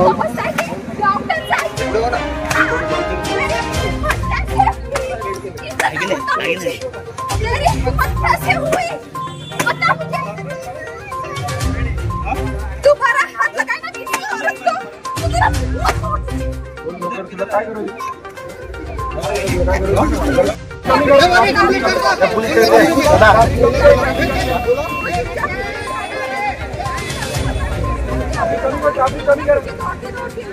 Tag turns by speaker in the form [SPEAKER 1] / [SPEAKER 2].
[SPEAKER 1] समजताय doctor साहेब मेरी कमी कैसे